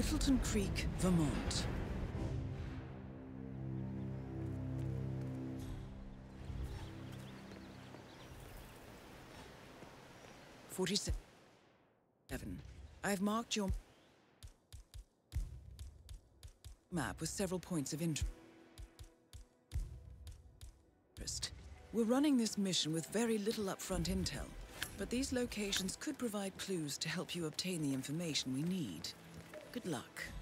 Whittleton Creek, Vermont. Forty-seven. I've marked your map with several points of interest. We're running this mission with very little upfront intel, but these locations could provide clues to help you obtain the information we need. Good luck.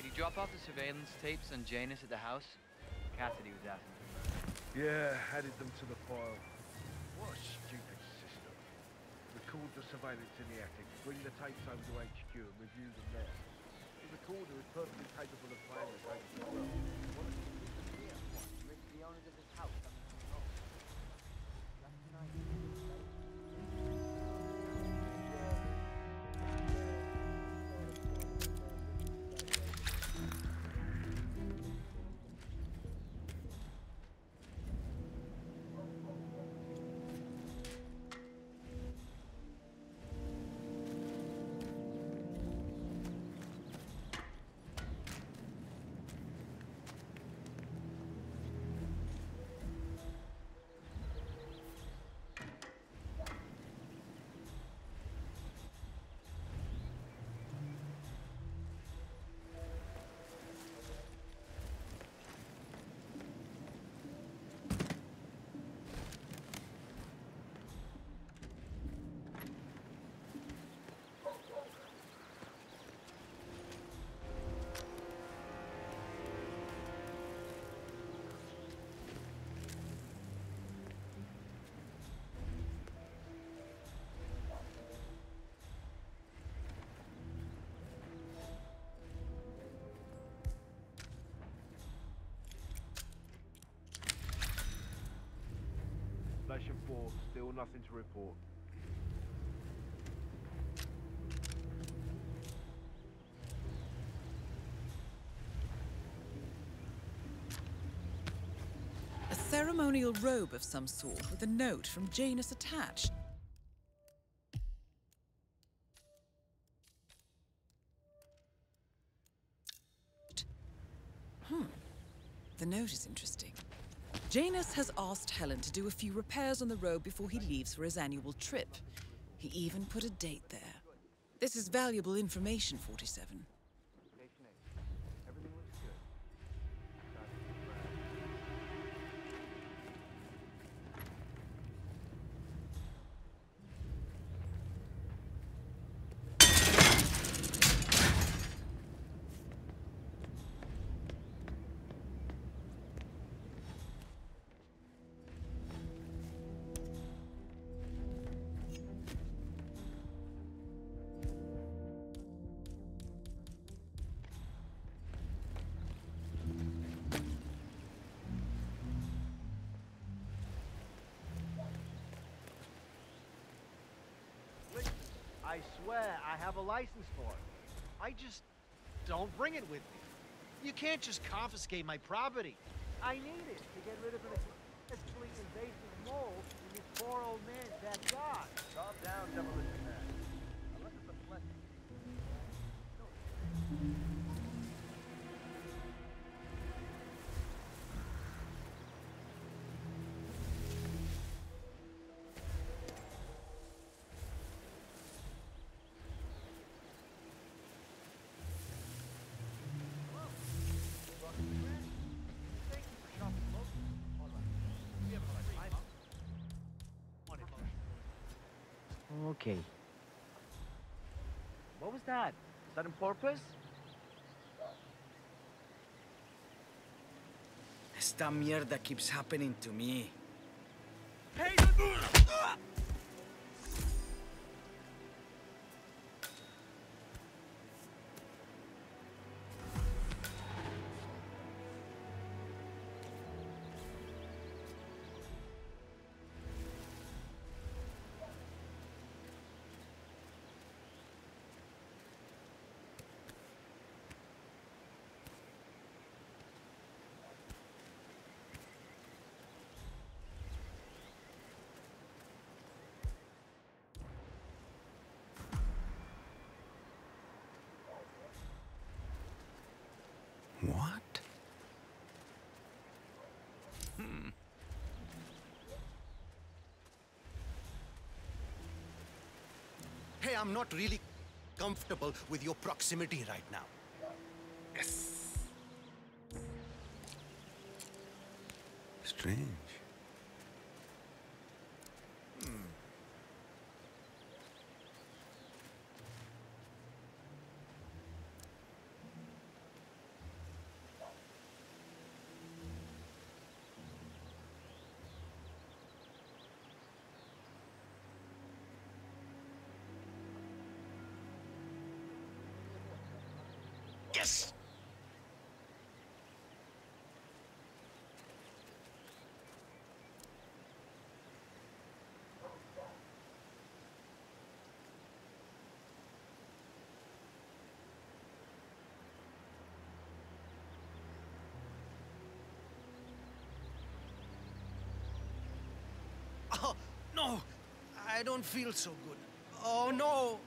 Hey, did you drop off the surveillance tapes on Janus at the house? Cassidy was asking. Yeah, added them to the file. What a stupid system. Record the surveillance in the attic, bring the tapes over to HQ and review them there. The recorder is perfectly capable of playing the tapes Station 4, still nothing to report. A ceremonial robe of some sort with a note from Janus attached. Hmm. The note is interesting. Janus has asked Helen to do a few repairs on the robe before he leaves for his annual trip. He even put a date there. This is valuable information, 47. I swear I have a license for it. I just don't bring it with me. You can't just confiscate my property. I need it to get rid of an... menacingly invasive mole in this poor old man's backyard. Calm down, demolition man. Unless it's a blessing. Okay. What was that? Is that on purpose? Esta mierda keeps happening to me. Hey, I'm not really comfortable with your proximity right now. Yes! Oh, no! I don't feel so good. Oh, no!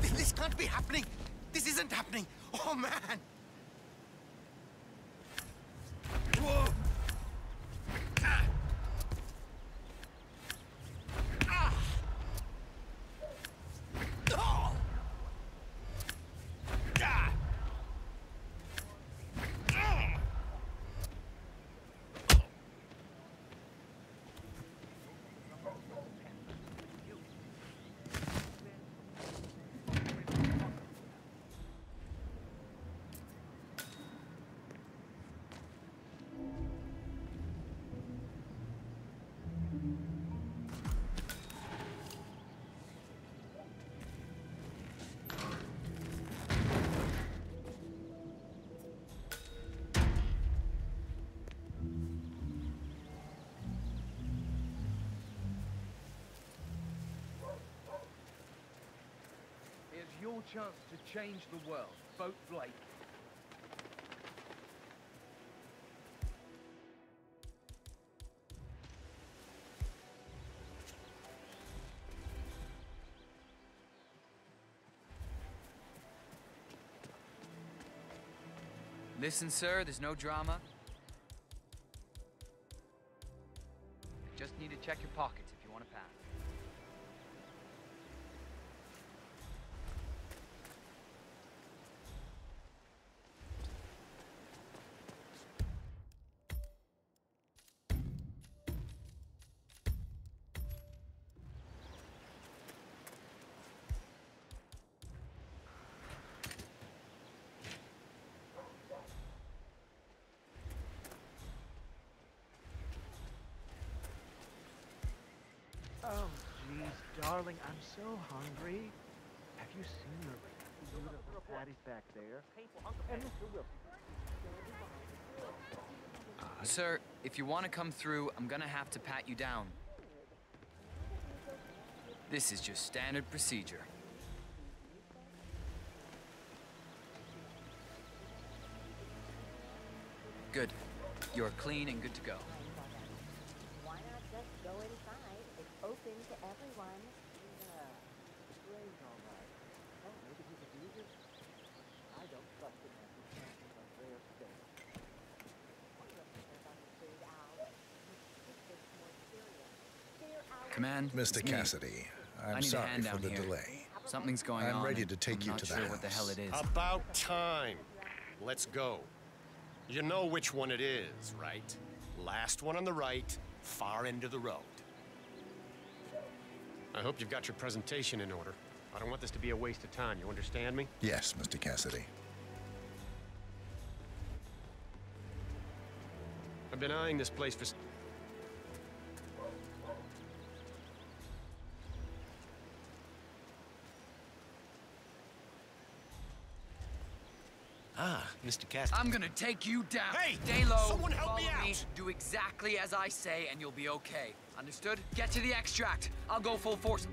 This, this can't be happening. This isn't happening. Oh man. your chance to change the world. Vote Blake. Listen, sir, there's no drama. I just need to check your pocket. I'm so hungry. Have you seen your beautiful patties back there? And Mr. Wilson. Uh, sir, if you want to come through, I'm gonna have to pat you down. This is just standard procedure. Good. You're clean and good to go. Why not just go inside? It's open to everyone. Yeah, Ray's all right. Oh, maybe he could use it. I don't trust him after chances on rare steak. Command. Mr. Cassidy, I I'm need a sorry hand for the here. delay. Something's going I'm on. ready to take I'm you not to the sure what the hell it is. About time. Let's go. You know which one it is, right? Last one on the right, far end of the road. I hope you've got your presentation in order. I don't want this to be a waste of time, you understand me? Yes, Mr. Cassidy. I've been eyeing this place for... s- Ah, Mr. Cassidy. I'm gonna take you down. Hey! Stay low. Someone help me out! Do exactly as I say, and you'll be okay. Understood? Get to the extract. I'll go full force.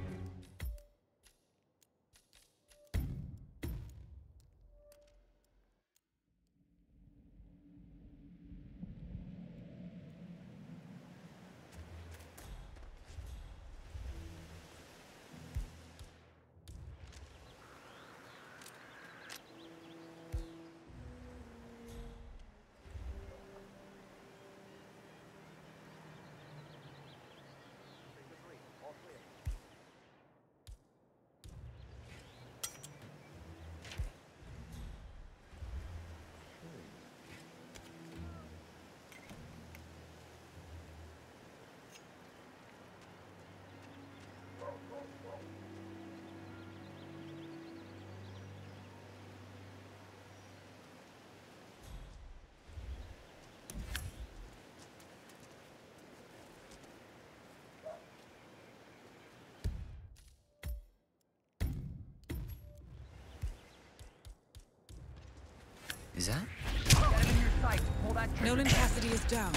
Is that? Get in your sight. Pull that trigger. Nolan Cassidy is down.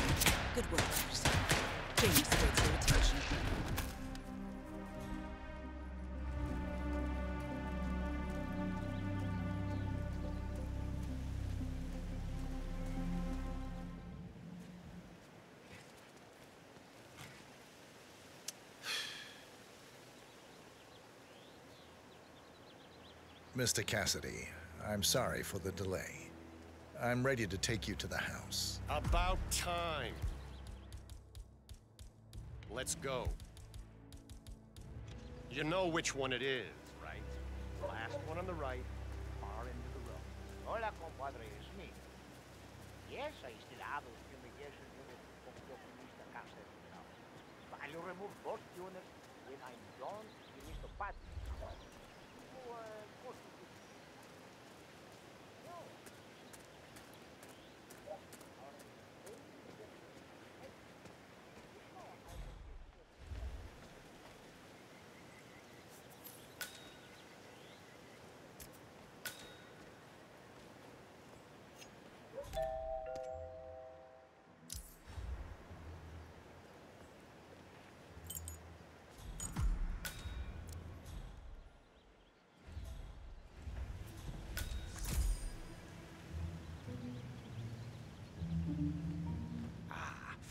Good work, Anderson. Janus awaits your attention. Mr. Cassidy, I'm sorry for the delay. I'm ready to take you to the house. About time. Let's go. You know which one it is, right? Last one on the right, far of the road. Hola, compadre, it's me. Yes, I still have a fumigation unit of the optimista cancer now. But I'll remove both units when I'm done with Mr. Pat.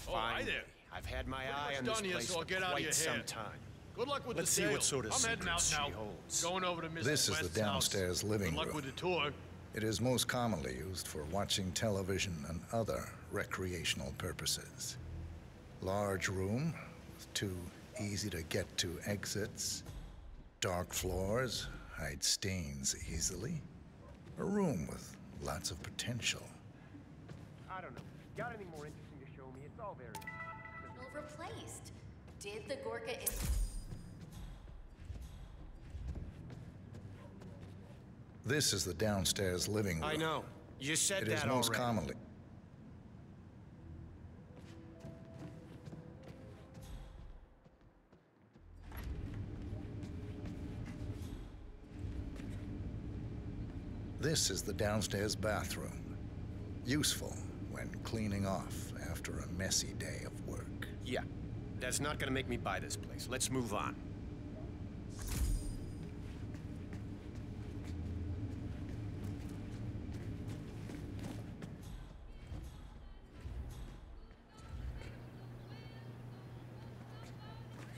Finally. Oh, hi there. I've had my eye on this done here, place so I'll for get out of quite your some hair. time. Good luck with Let's the see what sort of I'm heading out secrets she now. holds. Going over to Mrs. This is the downstairs house. living Good luck room. with the tour. It is most commonly used for watching television and other recreational purposes. Large room with two easy to get to exits. Dark floors hide stains easily. A room with lots of potential. I don't know. Got any more interesting to show me? It's all very... Well, replaced. Did the Gorka... In- This is the downstairs living room. I know. You said It is that most already. commonly. This is the downstairs bathroom. Useful when cleaning off after a messy day of work. Yeah. That's not gonna make me buy this place. Let's move on.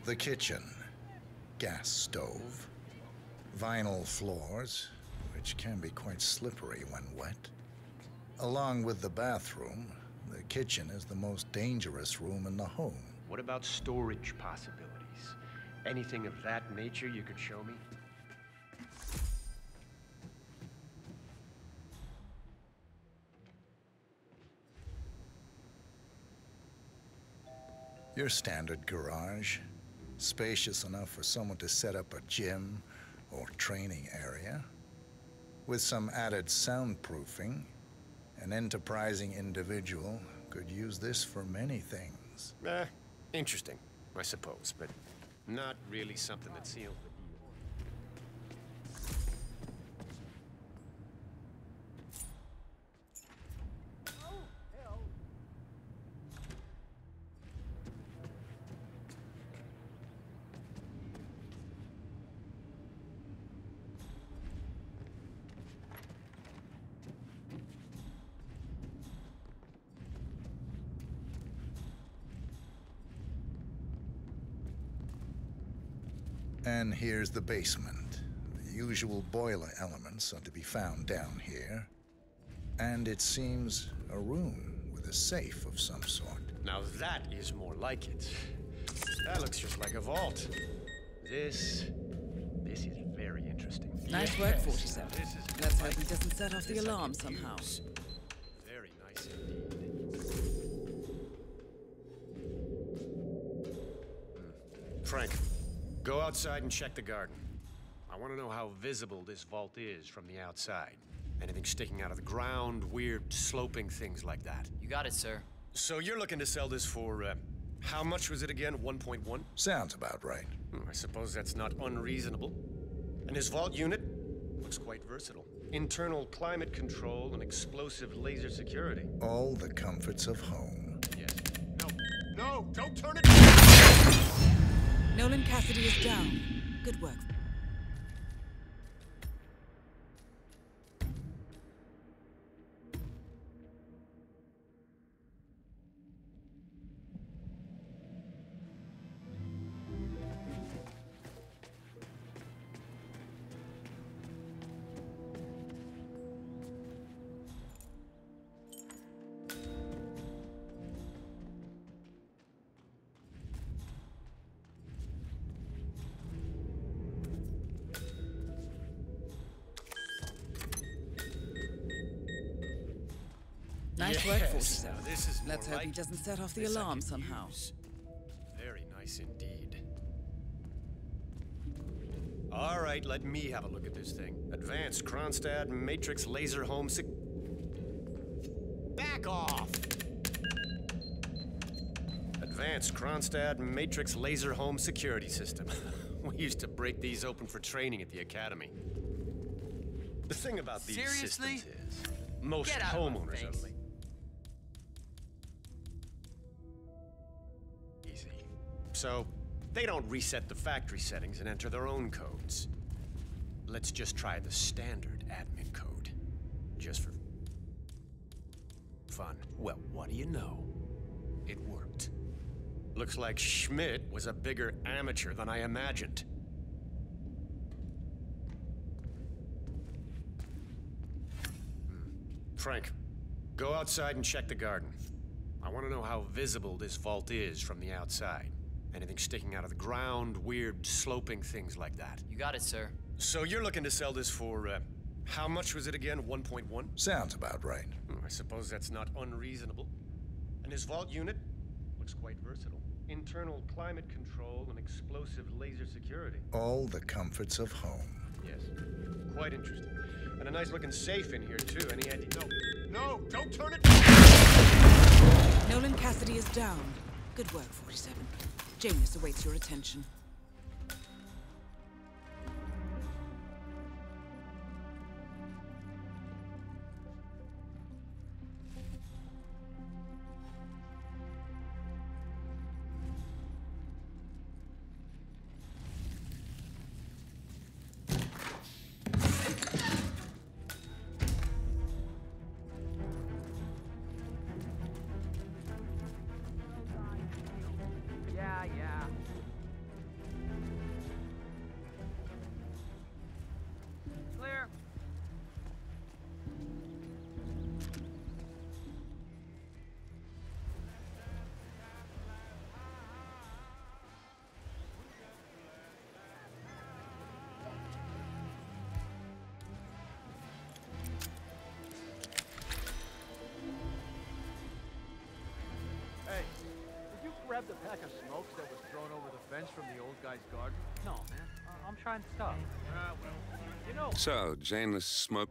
The kitchen. Gas stove. Vinyl floors, which can be quite slippery when wet. Along with the bathroom, the kitchen is the most dangerous room in the home. What about storage possibilities? Anything of that nature you could show me? Your standard garage. Spacious enough for someone to set up a gym or training area. With some added soundproofing, an enterprising individual could use this for many things. Eh, interesting, I suppose, but not really something that sealed the deal. And here's the basement. The usual boiler elements are to be found down here. And it seems a room with a safe of some sort. Now that is more like it. That looks just like a vault. This... this is very interesting. Nice work, 47. this is Let's hope he doesn't set off the this alarm somehow. use. Very nice indeed. Hmm. Frank, go outside and check the garden. I want to know how visible this vault is from the outside. Anything sticking out of the ground, weird sloping things like that. You got it, sir. So you're looking to sell this for, uh, how much was it again? 1.1? Sounds about right. Hmm, I suppose that's not unreasonable. And this vault unit looks quite versatile. Internal climate control and explosive laser security. All the comforts of home. Yes. No, no, don't turn it. Nolan Cassidy is down. Good work. Let's hope he doesn't set off the this alarm somehow. use. Very nice indeed. All right, let me have a look at this thing. Advanced Kronstadt Matrix Laser Home Sec... Back off! Advanced Kronstadt Matrix Laser Home Security System. we used to break these open for training at the academy. The thing about these Seriously? systems is, most Get out of my homeowners face. So, they don't reset the factory settings and enter their own codes. Let's just try the standard admin code. Just for fun. Well, what do you know? It worked. Looks like Schmidt was a bigger amateur than I imagined. Hmm. Frank, go outside and check the garden. I want to know how visible this vault is from the outside. Anything sticking out of the ground, weird sloping things like that. You got it, sir. So you're looking to sell this for, uh, how much was it again? 1.1? Sounds about right. Hmm, I suppose that's not unreasonable. And this vault unit looks quite versatile. Internal climate control and explosive laser security. All the comforts of home. Yes. Quite interesting. And a nice looking safe in here, too. Any idea? No. No! Don't turn it! Nolan Cassidy is down. Good work, 47. Janus awaits your attention. I'm trying stop. So, Janus smoke.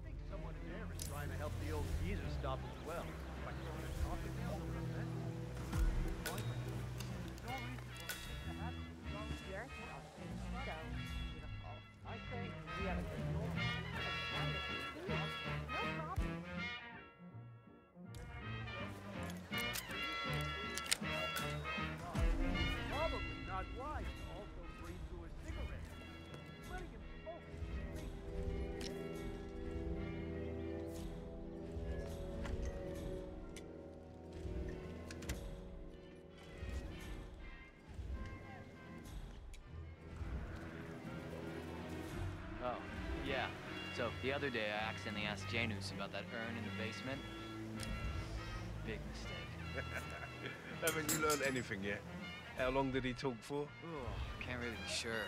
Yeah. So, the other day I accidentally asked Janus about that urn in the basement. Big mistake. Haven't you learned anything yet? How long did he talk for? Oh, can't really be sure.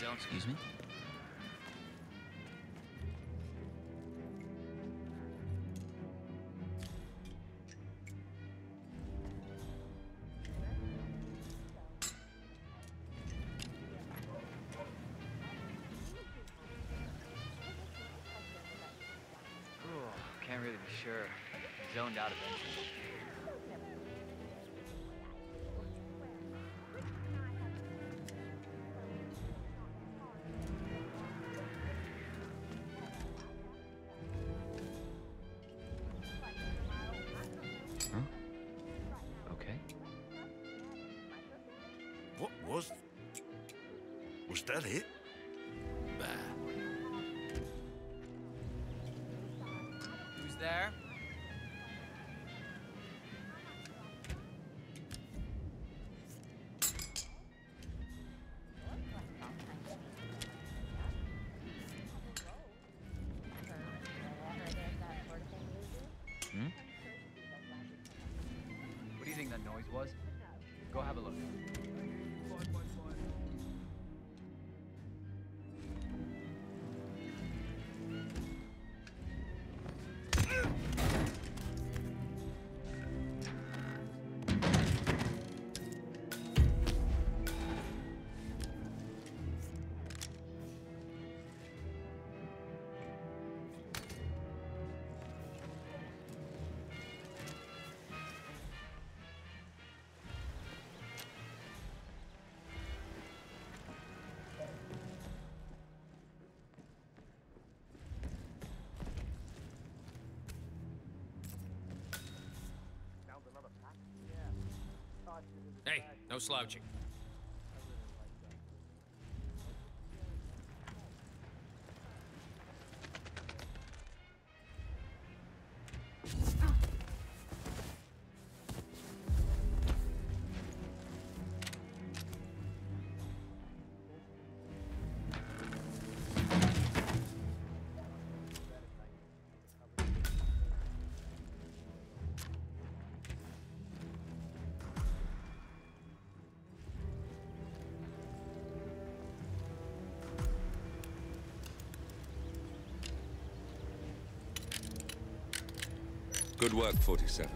Zone, excuse me? Was that Hey, no slouching. Work, 47.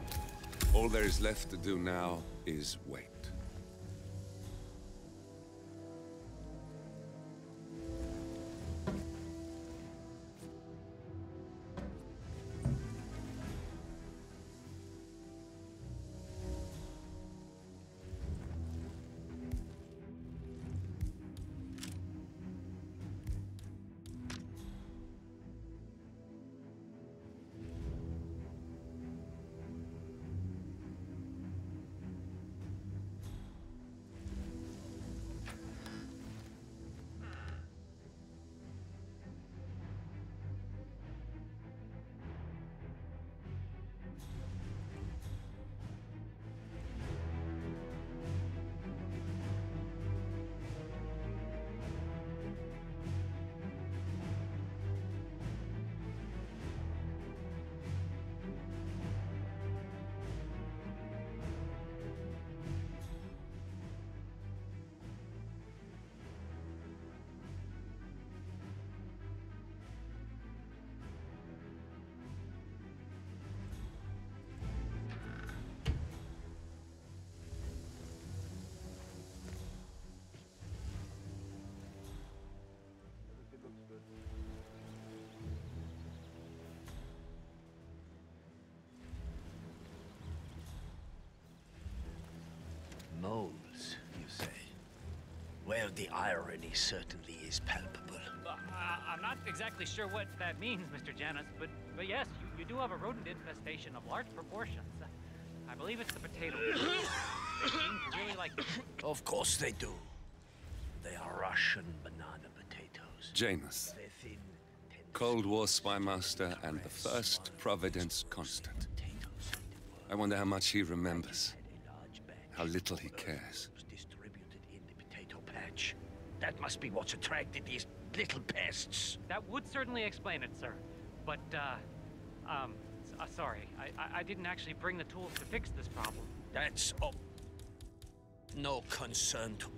All there is left to do now is wait. Well, the irony certainly is palpable. Uh, I'm not exactly sure what that means, Mr. Janus, but, but yes, you, you do have a rodent infestation of large proportions. I believe it's the potatoes. they seem to really like Of course they do. They are Russian banana potatoes. Janus. Thin, Cold War spy master and the first Providence constant. I wonder how much he remembers. How little he cares. That must be what's attracted these little pests. That would certainly explain it, sir. But, uh, um, uh, sorry, I, I, I didn't actually bring the tools to fix this problem. That's oh, no concern to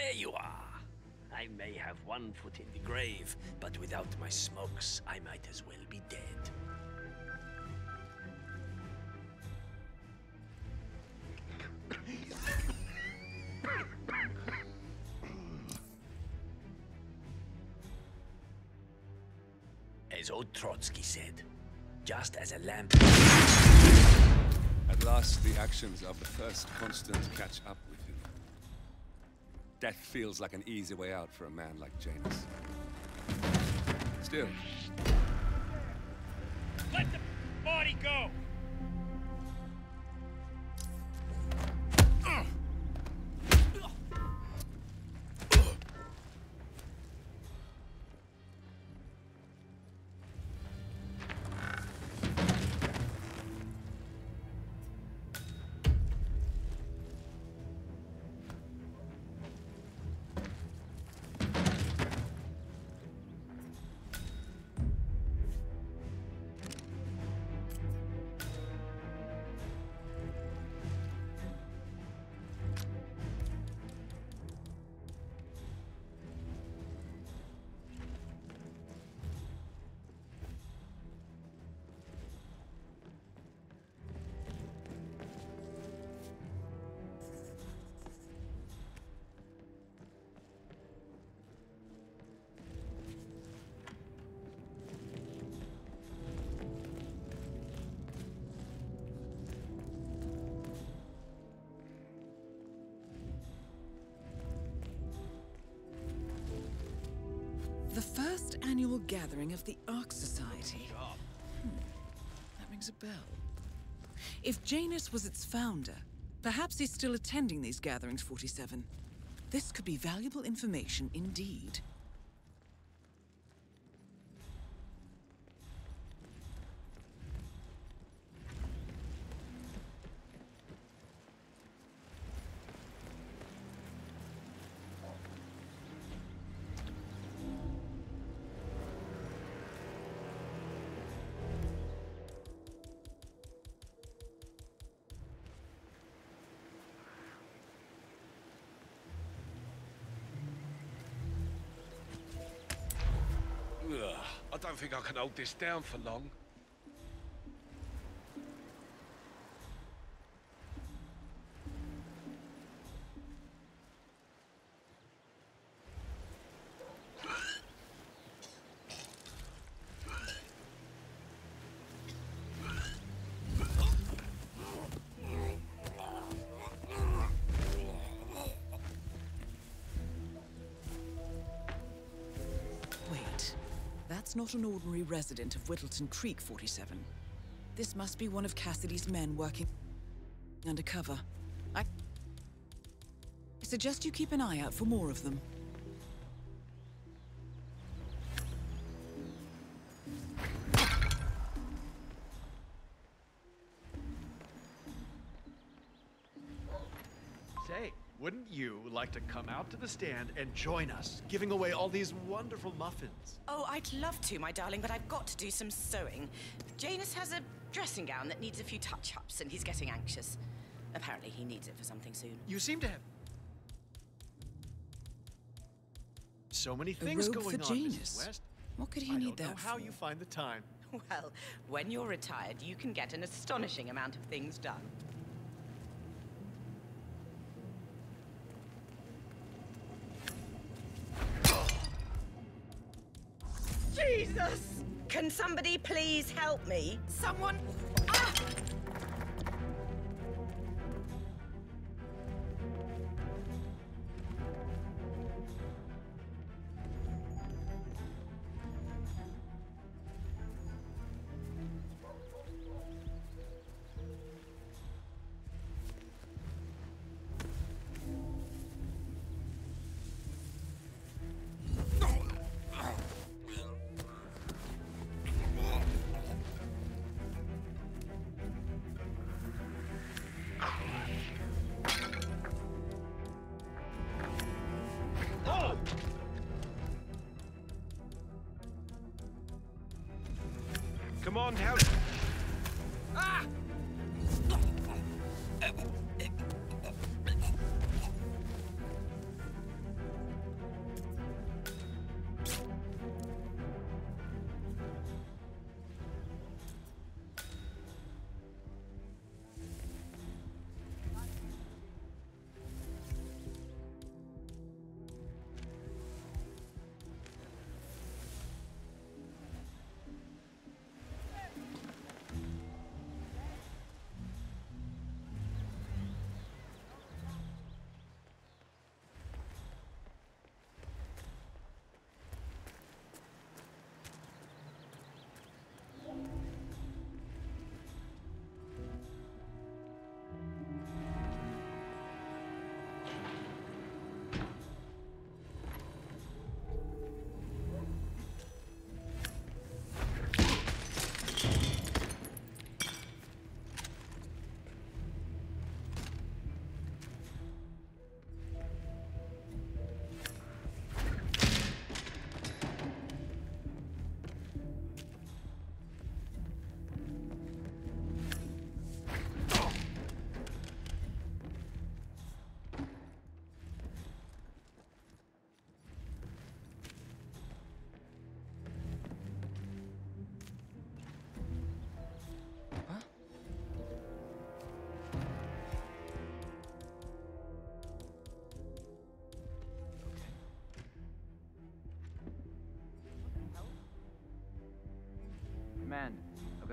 there you are. I may have one foot in the grave, but without my smokes, I might as well be dead. As old Trotsky said, just as a lamp. At last, the actions of the first constant catch up. Death feels like an easy way out for a man like Janus. Still, Let the body go! The first annual gathering of the Ark Society. Hmm. That rings a bell. If Janus was its founder, perhaps he's still attending these gatherings, 47. This could be valuable information indeed. Don't think I can hold this down for long. That's not an ordinary resident of Whittleton Creek, 47. This must be one of Cassidy's men working undercover. I suggest you keep an eye out for more of them. Like to come out to the stand and join us, giving away all these wonderful muffins? Oh, I'd love to, my darling, but I've got to do some sewing. Janus has a dressing gown that needs a few touch-ups, and he's getting anxious. Apparently, he needs it for something soon. You seem to have so many A things robe going for on, Janus. Mrs. West. What could he I need don't know that how for? you find the time. Well, when you're retired, you can get an astonishing amount of things done. Jesus! Can somebody please help me? Someone. Ah!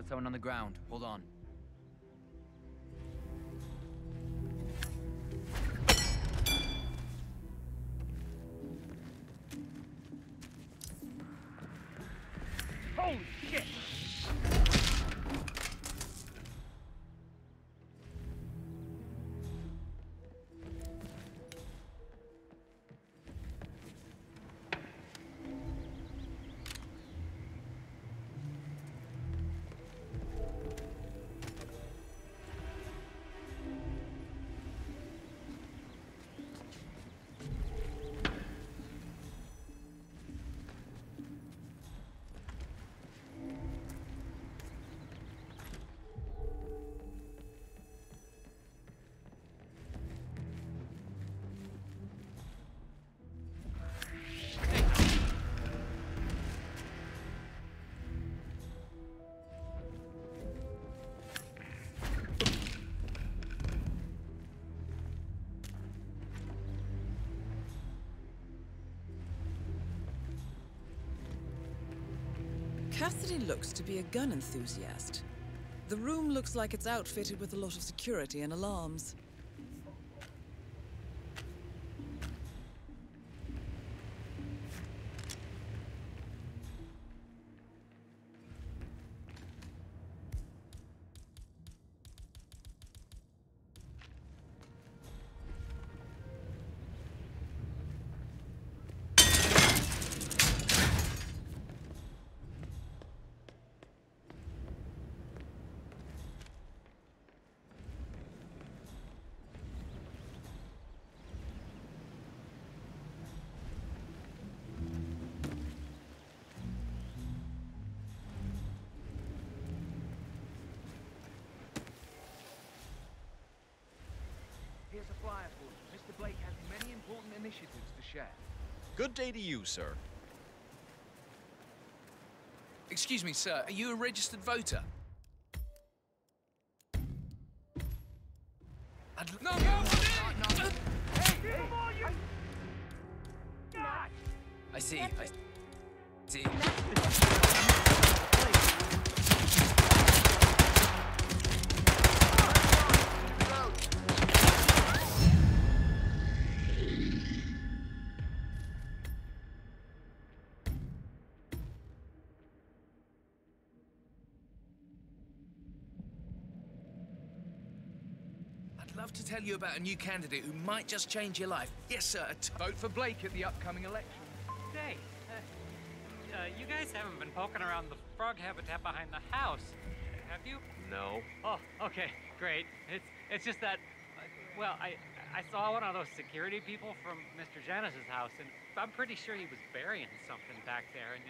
Someone on the ground. Hold on. Cassidy looks to be a gun enthusiast. The room looks like it's outfitted with a lot of security and alarms. Day to you, sir. Excuse me, sir. Are you a registered voter? I'd no, no, no, I see. I see. Tell you about a new candidate who might just change your life. Yes, sir. a t- Vote for Blake at the upcoming election. Say, uh, uh, you guys haven't been poking around the frog habitat behind the house, have you? No. Oh, okay, great. It's it's just that, uh, well, I I saw one of those security people from Mr. Janus's house, and I'm pretty sure he was burying something back there. And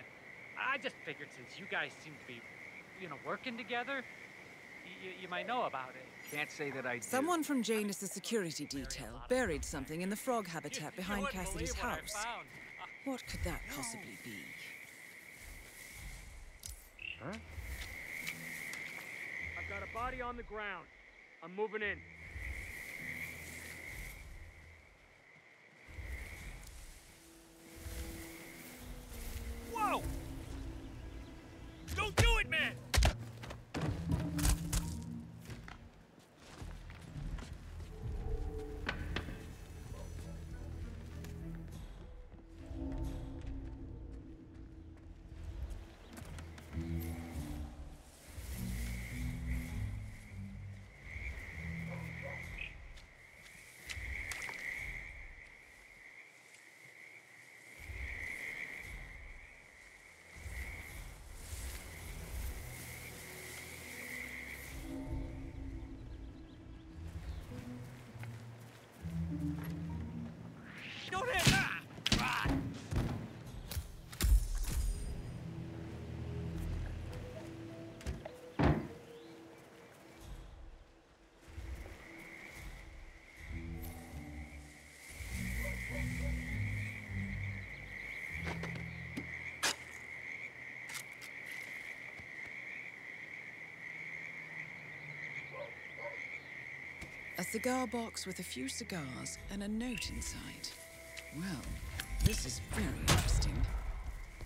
I just figured since you guys seem to be, you know, working together, you, you might know about it. Can't say that I do. Someone from Janus' security detail buried something in the frog habitat behind wouldn't Cassidy's believe what house. What could that possibly be? Huh? I've got a body on the ground. I'm moving in. Whoa! A cigar box with a few cigars and a note inside. Well, this is very interesting.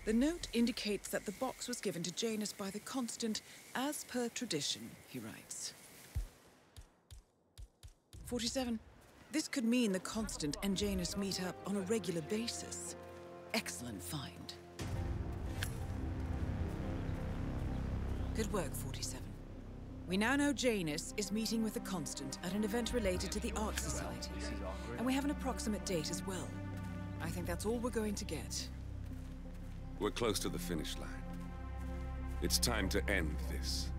The note indicates that the box was given to Janus by the Constant as per tradition, he writes. 47. This could mean the Constant and Janus meet up on a regular basis. Excellent find. Good work, 47. We now know Janus is meeting with the Constant at an event related to the Ark Society. And we have an approximate date as well. I think that's all we're going to get. We're close to the finish line. It's time to end this.